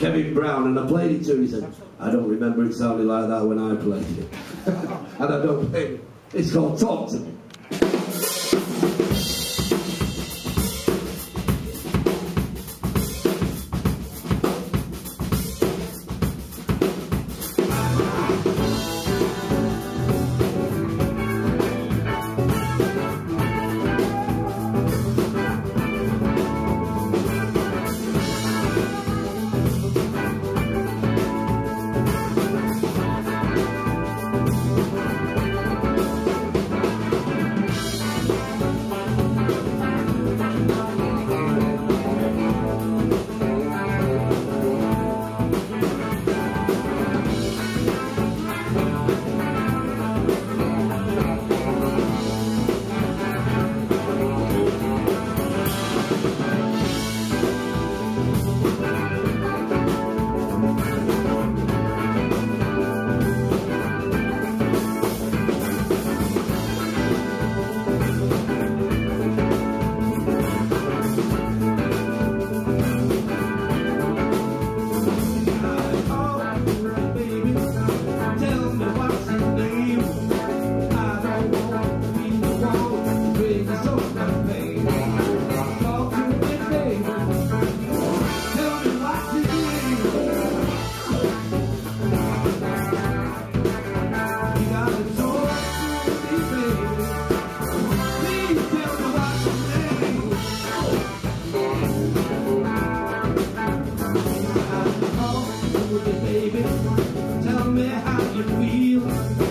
Kevin Brown, and I played it to him. He said, I don't remember it sounding like that when I played it. and I don't play it. It's called Talk to Me. Talk to me.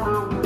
around.